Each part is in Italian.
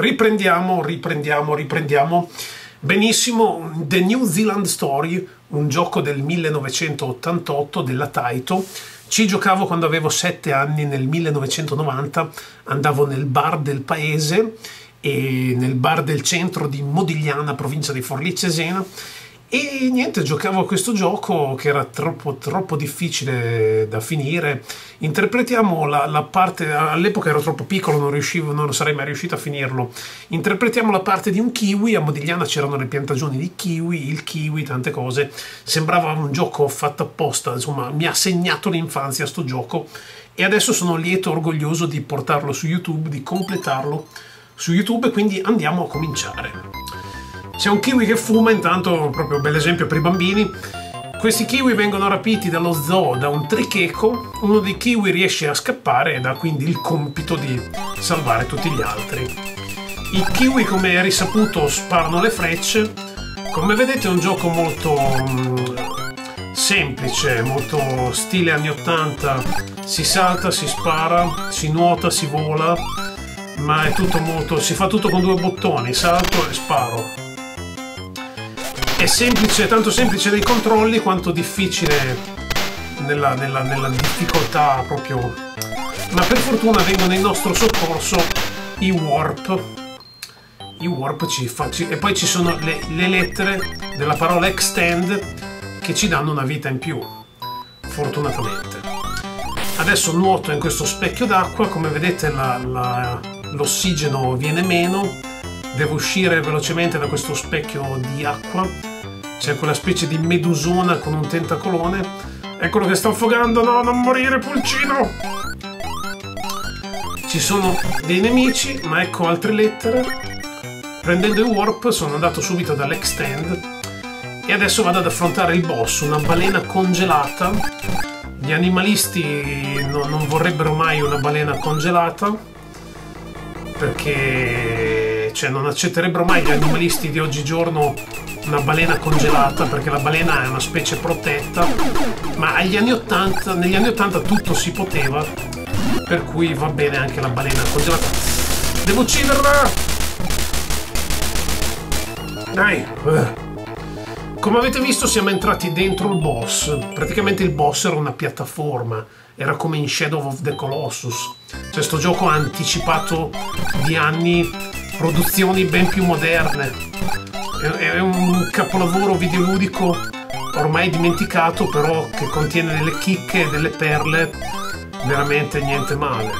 Riprendiamo, riprendiamo, riprendiamo. Benissimo, The New Zealand Story, un gioco del 1988 della Taito. Ci giocavo quando avevo 7 anni nel 1990, andavo nel bar del paese e nel bar del centro di Modigliana, provincia di Forlì Cesena e niente, giocavo a questo gioco che era troppo, troppo difficile da finire. Interpretiamo la, la, parte, all'epoca ero troppo piccolo, non riuscivo, non sarei mai riuscito a finirlo. Interpretiamo la parte di un kiwi, a Modigliana c'erano le piantagioni di kiwi, il kiwi, tante cose. Sembrava un gioco fatto apposta, insomma, mi ha segnato l'infanzia sto gioco e adesso sono lieto, orgoglioso di portarlo su YouTube, di completarlo su YouTube, quindi andiamo a cominciare. C'è un kiwi che fuma, intanto proprio un bel esempio per i bambini. Questi kiwi vengono rapiti dallo zoo da un tricheco, uno dei kiwi riesce a scappare ed ha quindi il compito di salvare tutti gli altri. I kiwi, come è risaputo, sparano le frecce. Come vedete è un gioco molto mm, semplice, molto stile anni 80. Si salta, si spara, si nuota, si vola, ma è tutto molto... si fa tutto con due bottoni, salto e sparo semplice, tanto semplice nei controlli quanto difficile nella, nella, nella difficoltà proprio. Ma per fortuna vengono in nostro soccorso i warp. I warp ci fa, ci, e poi ci sono le, le lettere della parola extend che ci danno una vita in più, fortunatamente. Adesso nuoto in questo specchio d'acqua, come vedete l'ossigeno viene meno, devo uscire velocemente da questo specchio di acqua c'è quella specie di medusona con un tentacolone. Eccolo che sta affogando. No, non morire, pulcino! Ci sono dei nemici, ma ecco altre lettere. Prendendo il warp sono andato subito dall'extend e adesso vado ad affrontare il boss, una balena congelata. Gli animalisti no, non vorrebbero mai una balena congelata perché cioè, non accetterebbero mai gli animalisti di oggigiorno una balena congelata perché la balena è una specie protetta ma agli anni 80 negli anni 80 tutto si poteva per cui va bene anche la balena congelata. Devo ucciderla! Dai! Come avete visto siamo entrati dentro il boss. Praticamente il boss era una piattaforma era come in Shadow of the Colossus. Cioè sto gioco ha anticipato di anni produzioni ben più moderne è, un capolavoro videoludico ormai dimenticato, però che contiene delle chicche e delle perle veramente niente male.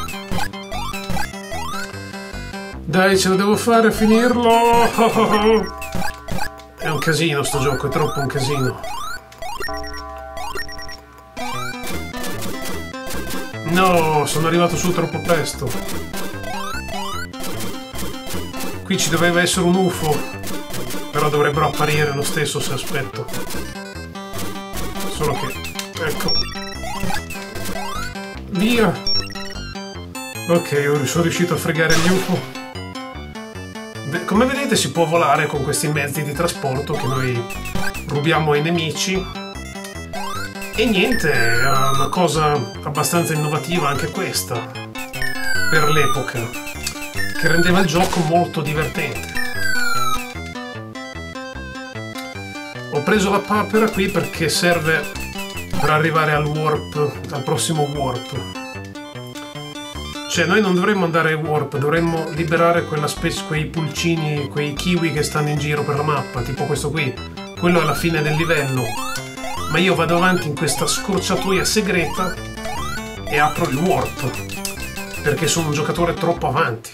Dai, ce la devo fare a finirlo! È un casino sto gioco, è troppo un casino. No, sono arrivato su troppo presto. Qui ci doveva essere un UFO. Però dovrebbero apparire lo stesso se aspetto. Solo che... Ecco. Via! Ok, sono riuscito a fregare gli UFO. Come vedete si può volare con questi mezzi di trasporto che noi rubiamo ai nemici. E niente, è una cosa abbastanza innovativa anche questa, per l'epoca, che rendeva il gioco molto divertente. Ho preso la papera qui perché serve per arrivare al warp, al prossimo warp. Cioè noi non dovremmo andare ai warp, dovremmo liberare specie, quei pulcini, quei kiwi che stanno in giro per la mappa, tipo questo qui. Quello è la fine del livello. Ma io vado avanti in questa scorciatoia segreta e apro il warp. Perché sono un giocatore troppo avanti.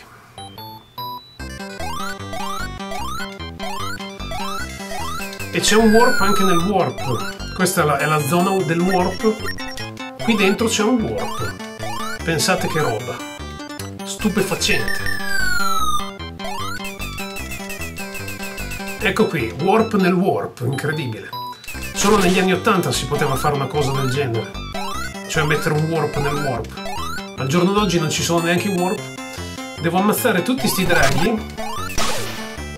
E c'è un warp anche nel warp. Questa è la, è la zona del warp. Qui dentro c'è un warp. Pensate che roba. Stupefacente. Ecco qui, warp nel warp, incredibile. Solo negli anni 80 si poteva fare una cosa del genere. Cioè mettere un warp nel warp. Al giorno d'oggi non ci sono neanche i warp. Devo ammazzare tutti sti draghi.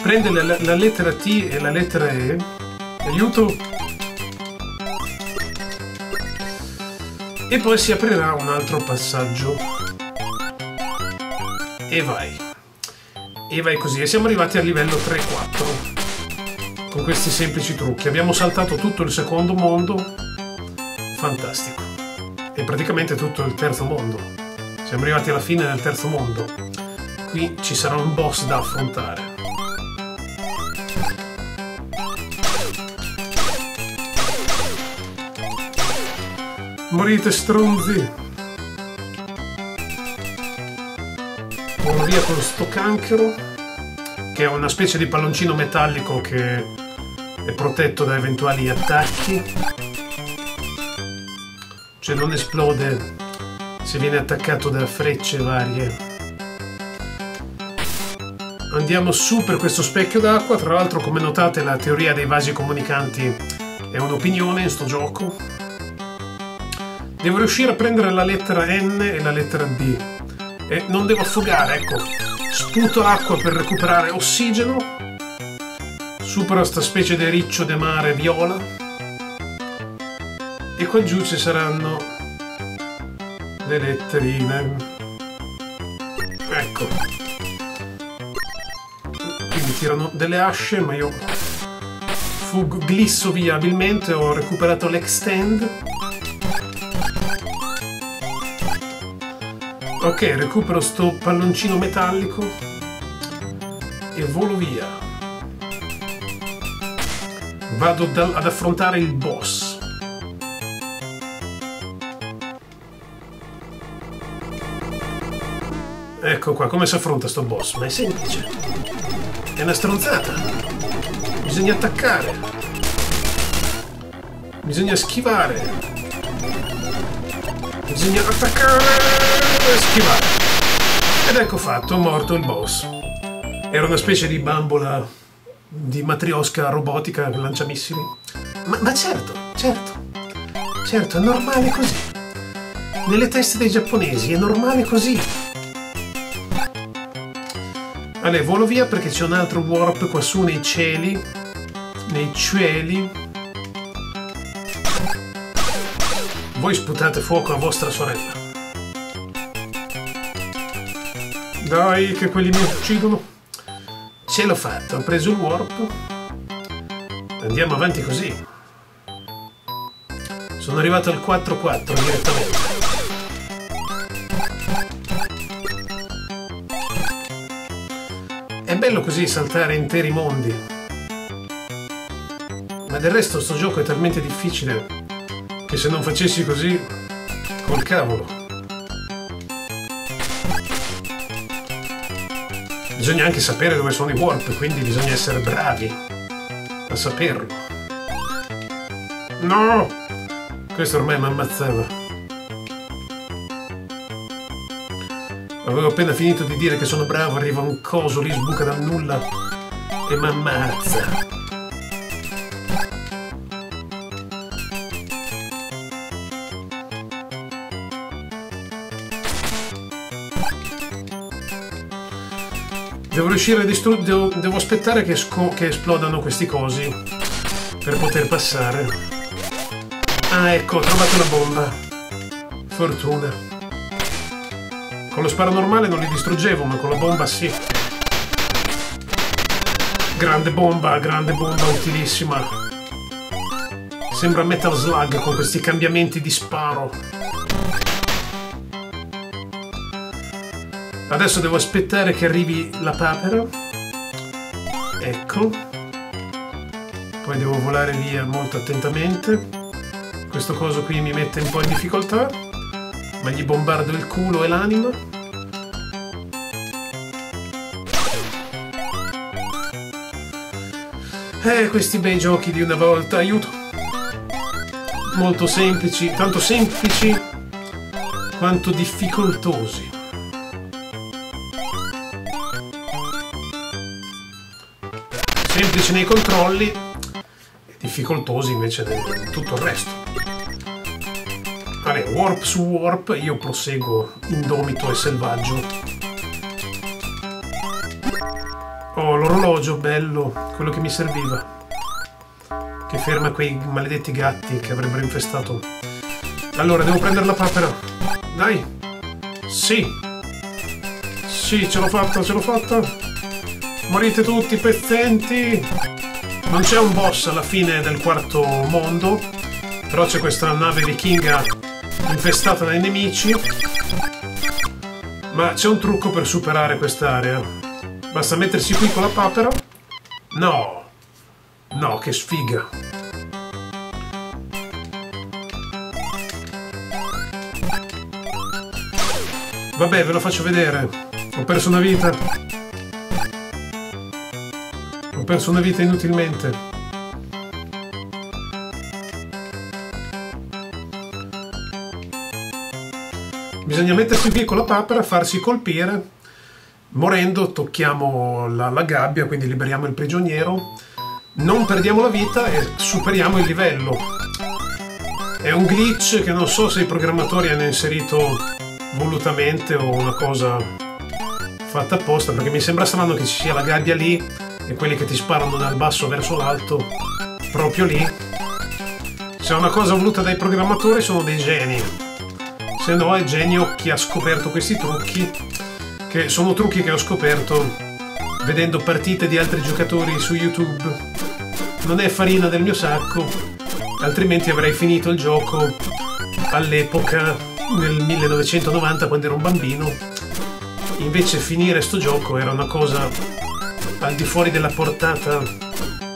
Prendere la, la lettera T e la lettera E Aiuto! E poi si aprirà un altro passaggio. E vai. E vai così. E siamo arrivati al livello 3-4. Con questi semplici trucchi. Abbiamo saltato tutto il secondo mondo. Fantastico. E praticamente tutto il terzo mondo. Siamo arrivati alla fine del terzo mondo. Qui ci sarà un boss da affrontare. Morite stronzi! Volo via con sto canchero, che è una specie di palloncino metallico che è protetto da eventuali attacchi. Cioè non esplode se viene attaccato da frecce varie. Andiamo su per questo specchio d'acqua, tra l'altro come notate la teoria dei vasi comunicanti è un'opinione in sto gioco. Devo riuscire a prendere la lettera N e la lettera D. E non devo affogare, ecco. Sputo l'acqua per recuperare ossigeno. Supero sta specie di riccio de mare viola. E qua giù ci saranno le letterine. Ecco. Quindi tirano delle asce, ma io glisso via abilmente, ho recuperato l'extend. Ok, recupero sto palloncino metallico e volo via. Vado ad affrontare il boss. Ecco qua, come si affronta sto boss? Ma è semplice. È una stronzata. Bisogna attaccare. Bisogna schivare. Bisogna attaccare e schivare. Ed ecco fatto, morto il boss. Era una specie di bambola di matriosca robotica lanciamissili. Ma, ma certo, certo, certo, è normale così. Nelle teste dei giapponesi è normale così. Allora, volo via perché c'è un altro warp qua su nei cieli. Nei cieli. Voi sputate fuoco a vostra sorella. Dai, che quelli mi uccidono. Ce l'ho fatta, ho preso il warp. Andiamo avanti così. Sono arrivato al 4-4 direttamente. È bello così saltare interi mondi. Ma del resto sto gioco è talmente difficile che se non facessi così, col cavolo. Bisogna anche sapere dove sono i warp, quindi bisogna essere bravi a saperlo. No! Questo ormai mi ammazzava. Avevo appena finito di dire che sono bravo, arriva un coso lì, sbuca dal nulla e mi ammazza. Riuscire a distruggere... Devo, devo, aspettare che, che esplodano questi cosi per poter passare. Ah, ecco, ho trovato una bomba. Fortuna. Con lo sparo normale non li distruggevo, ma con la bomba sì. Grande bomba, grande bomba, utilissima. Sembra Metal Slug con questi cambiamenti di sparo. Adesso devo aspettare che arrivi la papera. Ecco. Poi devo volare via molto attentamente. Questo coso qui mi mette un po' in difficoltà. Ma gli bombardo il culo e l'anima. Eh, questi bei giochi di una volta, aiuto! Molto semplici, tanto semplici quanto difficoltosi. Semplici nei controlli e difficoltosi invece in tutto il resto. Allora, warp su warp, io proseguo indomito e selvaggio. Oh, l'orologio, bello, quello che mi serviva. Che ferma quei maledetti gatti che avrebbero infestato. Allora, devo prendere la papera. Dai! Sì! Sì, ce l'ho fatta, ce l'ho fatta! Morite tutti pezzenti! Non c'è un boss alla fine del quarto mondo, però c'è questa nave vichinga infestata dai nemici. Ma c'è un trucco per superare quest'area. Basta mettersi qui con la papera. No! No, che sfiga! Vabbè, ve lo faccio vedere. Ho perso una vita. Perso una vita inutilmente. Bisogna mettersi qui con la papera, farsi colpire. Morendo tocchiamo la, la gabbia, quindi liberiamo il prigioniero. Non perdiamo la vita e superiamo il livello. È un glitch che non so se i programmatori hanno inserito volutamente o una cosa fatta apposta perché mi sembra strano che ci sia la gabbia lì e quelli che ti sparano dal basso verso l'alto proprio lì. Se è una cosa voluta dai programmatori sono dei geni. Se no è genio chi ha scoperto questi trucchi che sono trucchi che ho scoperto vedendo partite di altri giocatori su youtube. Non è farina del mio sacco altrimenti avrei finito il gioco all'epoca nel 1990 quando ero un bambino. Invece finire sto gioco era una cosa al di fuori della portata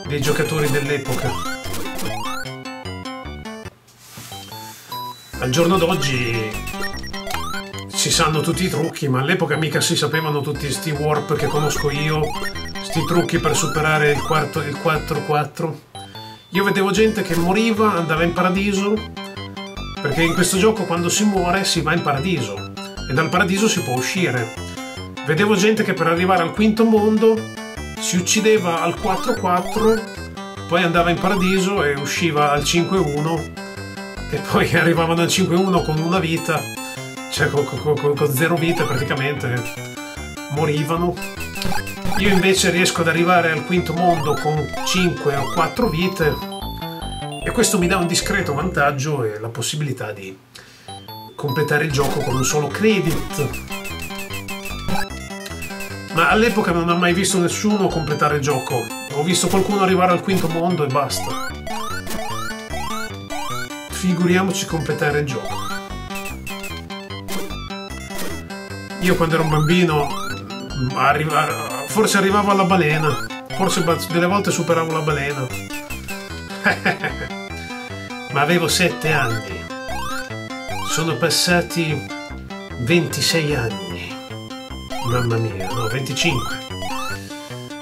dei giocatori dell'epoca. Al giorno d'oggi si sanno tutti i trucchi, ma all'epoca mica si sapevano tutti questi warp che conosco io, sti trucchi per superare il 4-4. Io vedevo gente che moriva, andava in paradiso, perché in questo gioco quando si muore si va in paradiso e dal paradiso si può uscire. Vedevo gente che per arrivare al quinto mondo si uccideva al 4-4, poi andava in paradiso e usciva al 5-1 e poi arrivavano al 5-1 con una vita, cioè con, con, con, con zero vite praticamente, morivano. Io invece riesco ad arrivare al quinto mondo con 5 o 4 vite e questo mi dà un discreto vantaggio e la possibilità di completare il gioco con un solo credit. Ma all'epoca non ho mai visto nessuno completare il gioco. Ho visto qualcuno arrivare al quinto mondo e basta. Figuriamoci completare il gioco. Io quando ero un bambino arriva, forse arrivavo alla balena, forse delle volte superavo la balena. Ma avevo sette anni. Sono passati 26 anni. Mamma mia, no, 25.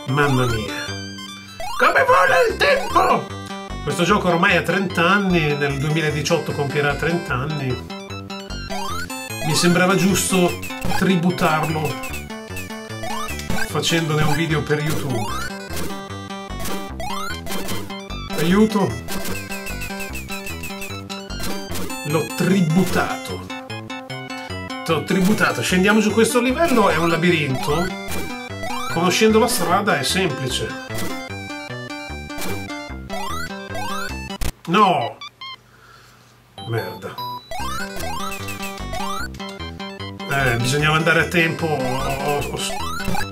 Mamma mia. Come vola il tempo! Questo gioco ormai ha 30 anni, nel 2018 compierà 30 anni. Mi sembrava giusto tributarlo facendone un video per YouTube. Aiuto! L'ho tributato. T'ho tributato. Scendiamo su questo livello, è un labirinto. Conoscendo la strada è semplice. No! Merda. Eh, bisognava andare a tempo. Ho, ho,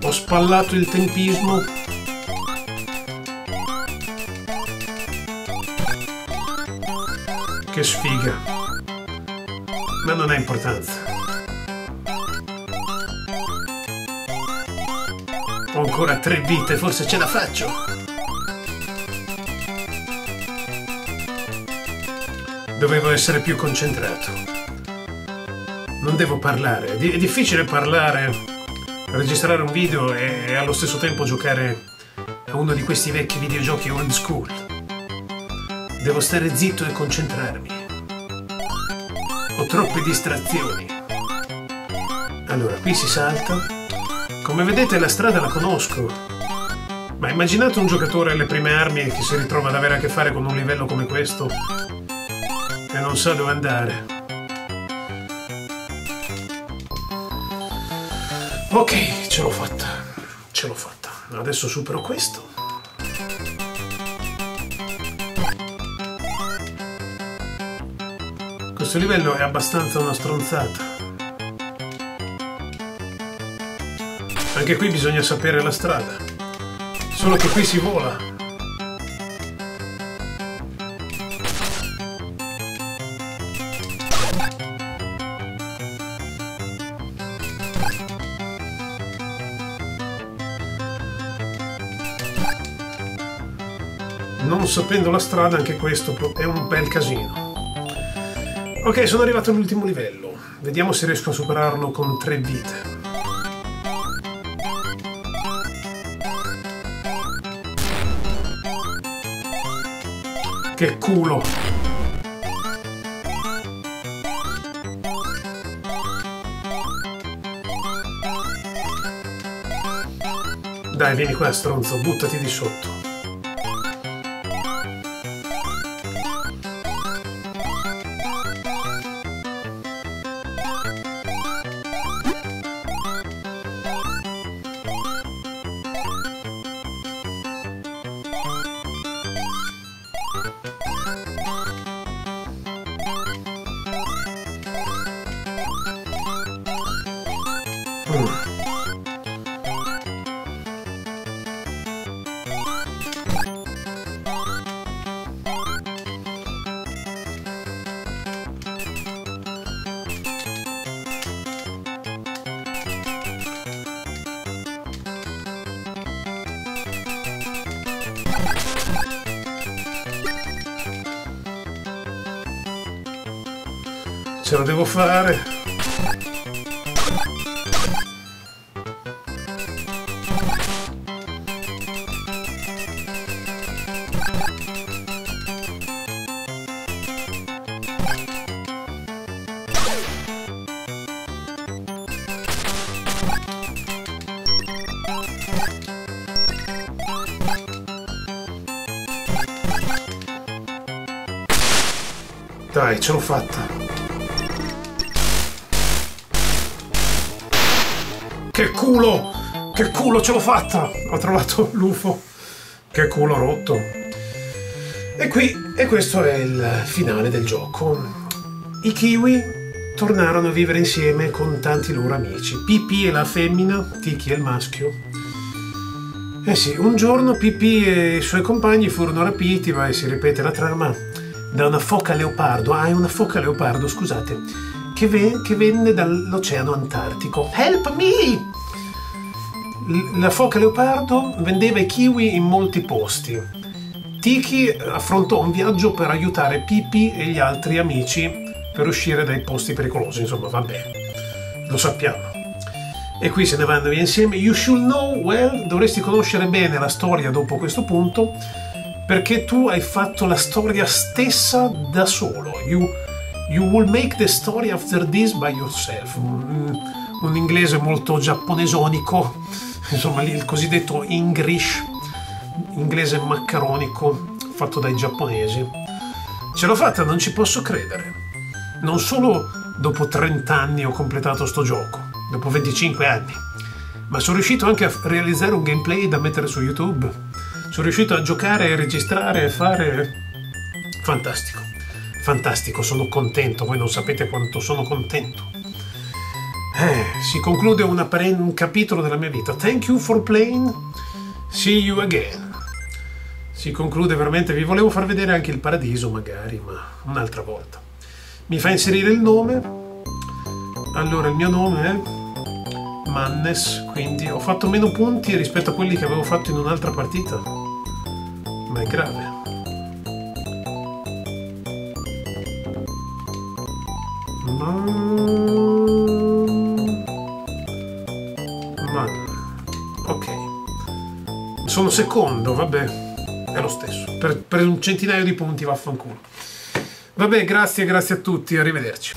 ho spallato il tempismo. Che sfiga. Ma non ha importanza. Ancora tre vite, forse ce la faccio. Dovevo essere più concentrato. Non devo parlare. È difficile parlare, registrare un video e allo stesso tempo giocare a uno di questi vecchi videogiochi old school. Devo stare zitto e concentrarmi. Ho troppe distrazioni. Allora, qui si salta. Come vedete la strada la conosco. Ma immaginate un giocatore alle prime armi che si ritrova ad avere a che fare con un livello come questo e non sa dove andare. Ok, ce l'ho fatta. Ce l'ho fatta. Adesso supero questo. Questo livello è abbastanza una stronzata. Anche qui bisogna sapere la strada. Solo che qui si vola. Non sapendo la strada anche questo è un bel casino. Ok, sono arrivato all'ultimo livello. Vediamo se riesco a superarlo con tre vite. Che culo! Dai, vieni qua, stronzo, buttati di sotto. Ce la devo fare. Ce l'ho fatta. Che culo! Che culo ce l'ho fatta! Ho trovato l'UFO. Che culo rotto. E qui, e questo è il finale del gioco. I kiwi tornarono a vivere insieme con tanti loro amici. Pippi e la femmina, Tiki e il maschio. Eh sì, un giorno Pippi e i suoi compagni furono rapiti, vai, si ripete la trama, da una foca leopardo. Ah, è una foca leopardo, scusate che, ve- che venne dall'Oceano Antartico. Help me! La foca leopardo vendeva i kiwi in molti posti. Tiki affrontò un viaggio per aiutare Pippi e gli altri amici per uscire dai posti pericolosi, insomma, vabbè, lo sappiamo. E qui se ne vanno via insieme. You should know well, dovresti conoscere bene la storia dopo questo punto, perché tu hai fatto la storia stessa da solo. You You will make the story after this by yourself. Un, un inglese molto giapponesonico, insomma il cosiddetto English, inglese maccaronico fatto dai giapponesi. Ce l'ho fatta, non ci posso credere. Non solo dopo 30 anni ho completato sto gioco, dopo 25 anni, ma sono riuscito anche a realizzare un gameplay da mettere su YouTube. Sono riuscito a giocare, registrare e fare... Fantastico fantastico, sono contento, voi non sapete quanto sono contento. Eh, si conclude un capitolo della mia vita. Thank you for playing, see you again. Si conclude veramente, vi volevo far vedere anche il paradiso magari, ma un'altra volta. Mi fa inserire il nome. Allora, il mio nome è Mannes, quindi ho fatto meno punti rispetto a quelli che avevo fatto in un'altra partita. Ma è grave. Sono secondo, vabbè. È lo stesso. Per, per un centinaio di punti vaffanculo. Vabbè, grazie, grazie a tutti, arrivederci.